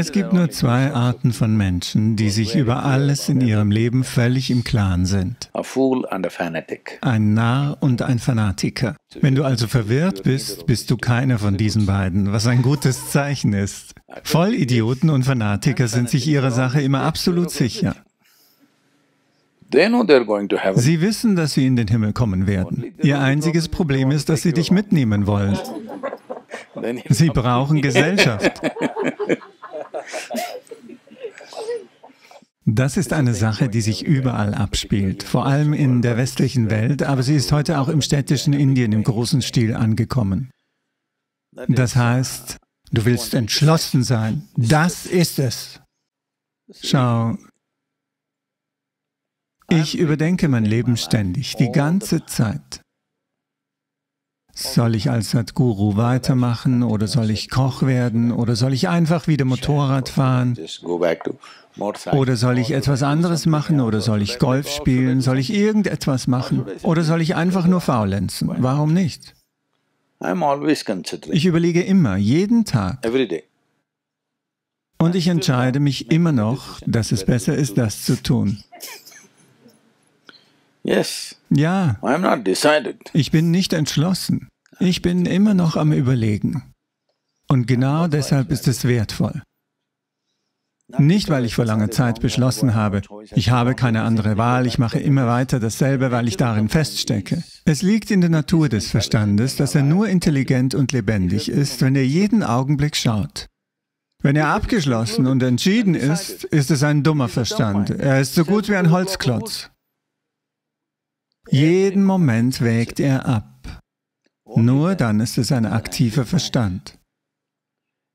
Es gibt nur zwei Arten von Menschen, die sich über alles in ihrem Leben völlig im Klaren sind. Ein Narr und ein Fanatiker. Wenn du also verwirrt bist, bist du keiner von diesen beiden, was ein gutes Zeichen ist. Vollidioten und Fanatiker sind sich ihrer Sache immer absolut sicher. Sie wissen, dass sie in den Himmel kommen werden. Ihr einziges Problem ist, dass sie dich mitnehmen wollen. Sie brauchen Gesellschaft. Das ist eine Sache, die sich überall abspielt, vor allem in der westlichen Welt, aber sie ist heute auch im städtischen Indien im großen Stil angekommen. Das heißt, du willst entschlossen sein. Das ist es. Schau, ich überdenke mein Leben ständig, die ganze Zeit. Soll ich als Sadhguru weitermachen oder soll ich Koch werden oder soll ich einfach wieder Motorrad fahren? Oder soll ich etwas anderes machen oder soll ich Golf spielen? Soll ich irgendetwas machen? Oder soll ich einfach nur faulenzen? Warum nicht? Ich überlege immer, jeden Tag. Und ich entscheide mich immer noch, dass es besser ist, das zu tun. Ja, ich bin nicht entschlossen. Ich bin immer noch am Überlegen. Und genau deshalb ist es wertvoll. Nicht, weil ich vor langer Zeit beschlossen habe, ich habe keine andere Wahl, ich mache immer weiter dasselbe, weil ich darin feststecke. Es liegt in der Natur des Verstandes, dass er nur intelligent und lebendig ist, wenn er jeden Augenblick schaut. Wenn er abgeschlossen und entschieden ist, ist es ein dummer Verstand. Er ist so gut wie ein Holzklotz. Jeden Moment wägt er ab. Nur dann ist es ein aktiver Verstand.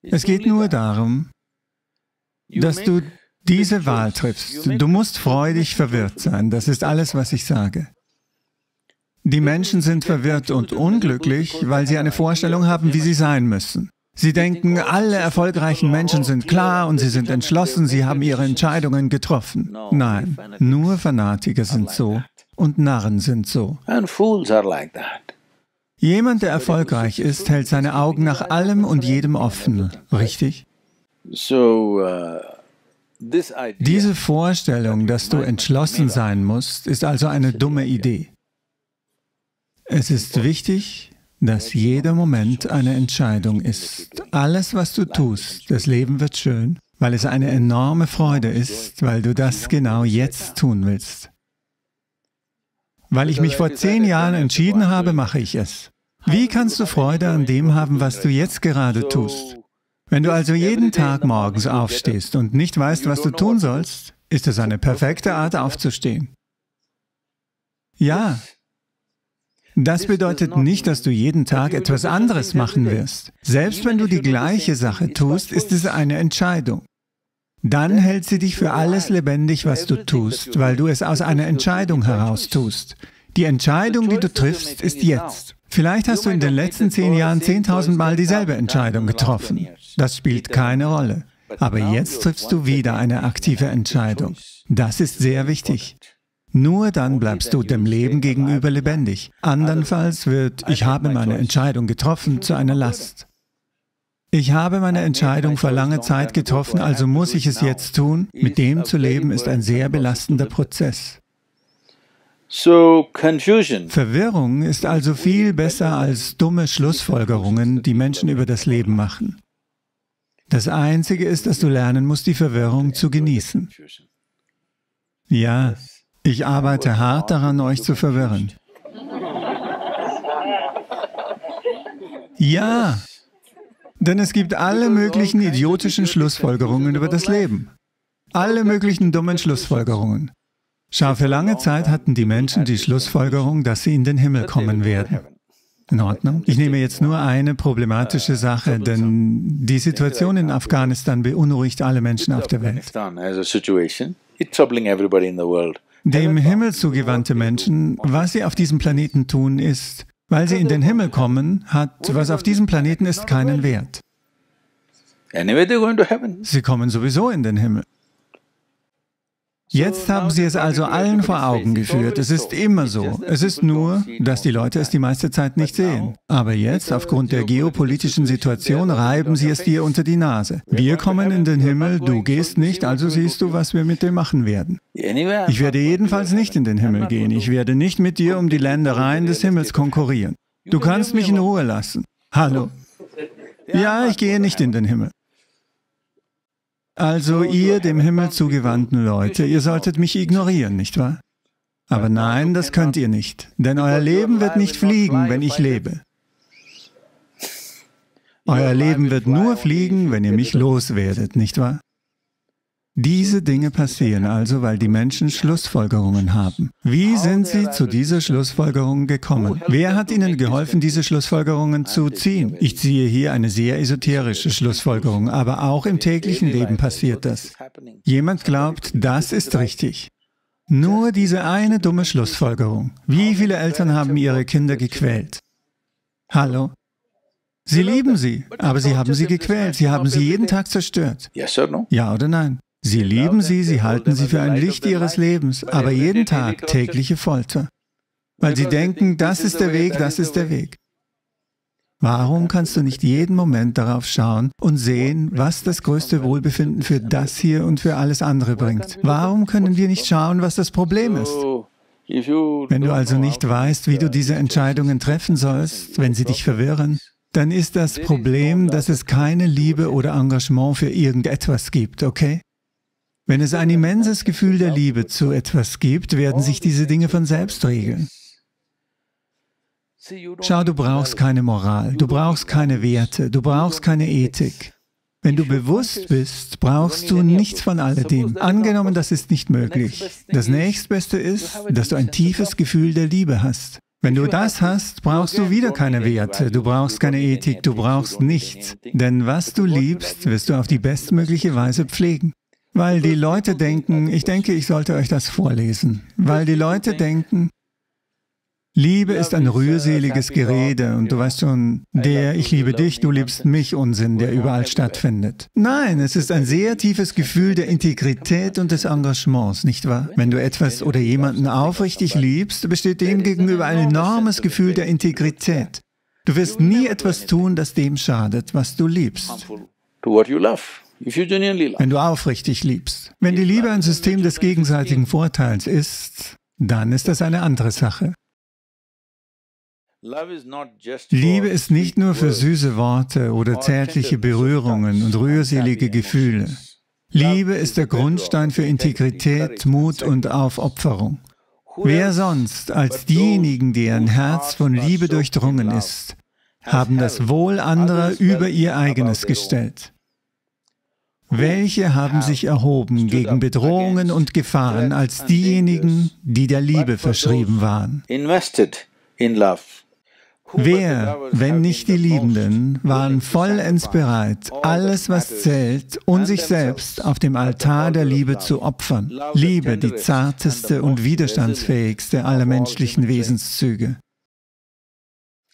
Es geht nur darum, dass du diese Wahl triffst. Du musst freudig verwirrt sein. Das ist alles, was ich sage. Die Menschen sind verwirrt und unglücklich, weil sie eine Vorstellung haben, wie sie sein müssen. Sie denken, alle erfolgreichen Menschen sind klar und sie sind entschlossen, sie haben ihre Entscheidungen getroffen. Nein, nur Fanatiker sind so und Narren sind so. Jemand, der erfolgreich ist, hält seine Augen nach allem und jedem offen, richtig? Uh, Diese Vorstellung, dass du entschlossen sein musst, ist also eine dumme Idee. Es ist wichtig, dass jeder Moment eine Entscheidung ist. Alles, was du tust, das Leben wird schön, weil es eine enorme Freude ist, weil du das genau jetzt tun willst. Weil ich mich vor zehn Jahren entschieden habe, mache ich es. Wie kannst du Freude an dem haben, was du jetzt gerade tust? Wenn du also jeden Tag morgens aufstehst und nicht weißt, was du tun sollst, ist es eine perfekte Art aufzustehen. Ja, das bedeutet nicht, dass du jeden Tag etwas anderes machen wirst. Selbst wenn du die gleiche Sache tust, ist es eine Entscheidung. Dann hält sie dich für alles lebendig, was du tust, weil du es aus einer Entscheidung heraus tust. Die Entscheidung, die du triffst, ist jetzt. Vielleicht hast du in den letzten zehn Jahren 10.000 Mal dieselbe Entscheidung getroffen. Das spielt keine Rolle. Aber jetzt triffst du wieder eine aktive Entscheidung. Das ist sehr wichtig. Nur dann bleibst du dem Leben gegenüber lebendig. Andernfalls wird, ich habe meine Entscheidung getroffen, zu einer Last. Ich habe meine Entscheidung vor langer Zeit getroffen, also muss ich es jetzt tun. Mit dem zu leben ist ein sehr belastender Prozess. Verwirrung ist also viel besser als dumme Schlussfolgerungen, die Menschen über das Leben machen. Das Einzige ist, dass du lernen musst, die Verwirrung zu genießen. Ja, ich arbeite hart daran, euch zu verwirren. Ja, denn es gibt alle möglichen idiotischen Schlussfolgerungen über das Leben. Alle möglichen dummen Schlussfolgerungen. Schau, für lange Zeit hatten die Menschen die Schlussfolgerung, dass sie in den Himmel kommen werden. In Ordnung? Ich nehme jetzt nur eine problematische Sache, denn die Situation in Afghanistan beunruhigt alle Menschen auf der Welt. Dem Himmel zugewandte Menschen, was sie auf diesem Planeten tun, ist, weil sie in den Himmel kommen, hat, was auf diesem Planeten ist, keinen Wert. Sie kommen sowieso in den Himmel. Jetzt haben Sie es also allen vor Augen geführt. Es ist immer so. Es ist nur, dass die Leute es die meiste Zeit nicht sehen. Aber jetzt, aufgrund der geopolitischen Situation, reiben Sie es dir unter die Nase. Wir kommen in den Himmel, du gehst nicht, also siehst du, was wir mit dem machen werden. Ich werde jedenfalls nicht in den Himmel gehen. Ich werde nicht mit dir um die Ländereien des Himmels konkurrieren. Du kannst mich in Ruhe lassen. Hallo. Ja, ich gehe nicht in den Himmel. Also ihr dem Himmel zugewandten Leute, ihr solltet mich ignorieren, nicht wahr? Aber nein, das könnt ihr nicht, denn euer Leben wird nicht fliegen, wenn ich lebe. Euer Leben wird nur fliegen, wenn ihr mich loswerdet, nicht wahr? Diese Dinge passieren also, weil die Menschen Schlussfolgerungen haben. Wie sind sie zu dieser Schlussfolgerung gekommen? Wer hat ihnen geholfen, diese Schlussfolgerungen zu ziehen? Ich ziehe hier eine sehr esoterische Schlussfolgerung, aber auch im täglichen Leben passiert das. Jemand glaubt, das ist richtig. Nur diese eine dumme Schlussfolgerung. Wie viele Eltern haben ihre Kinder gequält? Hallo? Sie lieben sie, aber sie haben sie gequält, sie haben sie jeden Tag zerstört. Ja oder nein? Sie lieben sie, sie halten sie für ein Licht ihres Lebens, aber jeden Tag tägliche Folter. Weil sie denken, das ist der Weg, das ist der Weg. Warum kannst du nicht jeden Moment darauf schauen und sehen, was das größte Wohlbefinden für das hier und für alles andere bringt? Warum können wir nicht schauen, was das Problem ist? Wenn du also nicht weißt, wie du diese Entscheidungen treffen sollst, wenn sie dich verwirren, dann ist das Problem, dass es keine Liebe oder Engagement für irgendetwas gibt, okay? Wenn es ein immenses Gefühl der Liebe zu etwas gibt, werden sich diese Dinge von selbst regeln. Schau, du brauchst keine Moral, du brauchst keine Werte, du brauchst keine Ethik. Wenn du bewusst bist, brauchst du nichts von alledem. Angenommen, das ist nicht möglich. Das nächstbeste ist, dass du ein tiefes Gefühl der Liebe hast. Wenn du das hast, brauchst du wieder keine Werte, du brauchst keine Ethik, du brauchst nichts. Denn was du liebst, wirst du auf die bestmögliche Weise pflegen. Weil die Leute denken, ich denke, ich sollte euch das vorlesen, weil die Leute denken, Liebe ist ein rührseliges Gerede und du weißt schon, der Ich liebe dich, du liebst mich Unsinn, der überall stattfindet. Nein, es ist ein sehr tiefes Gefühl der Integrität und des Engagements, nicht wahr? Wenn du etwas oder jemanden aufrichtig liebst, besteht dem gegenüber ein enormes Gefühl der Integrität. Du wirst nie etwas tun, das dem schadet, was du liebst. Wenn du aufrichtig liebst. Wenn die Liebe ein System des gegenseitigen Vorteils ist, dann ist das eine andere Sache. Liebe ist nicht nur für süße Worte oder zärtliche Berührungen und rührselige Gefühle. Liebe ist der Grundstein für Integrität, Mut und Aufopferung. Wer sonst als diejenigen, deren Herz von Liebe durchdrungen ist, haben das Wohl anderer über ihr eigenes gestellt. Welche haben sich erhoben gegen Bedrohungen und Gefahren als diejenigen, die der Liebe verschrieben waren? Wer, wenn nicht die Liebenden, waren vollends bereit, alles, was zählt, und sich selbst auf dem Altar der Liebe zu opfern? Liebe, die zarteste und widerstandsfähigste aller menschlichen Wesenszüge.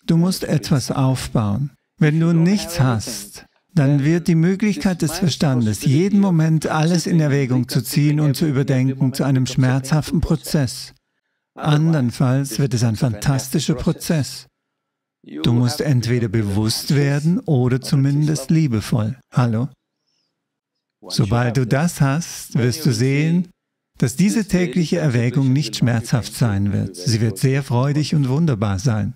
Du musst etwas aufbauen. Wenn du nichts hast, dann wird die Möglichkeit des Verstandes, jeden Moment alles in Erwägung zu ziehen und zu überdenken, zu einem schmerzhaften Prozess. Andernfalls wird es ein fantastischer Prozess. Du musst entweder bewusst werden oder zumindest liebevoll. Hallo? Sobald du das hast, wirst du sehen, dass diese tägliche Erwägung nicht schmerzhaft sein wird. Sie wird sehr freudig und wunderbar sein.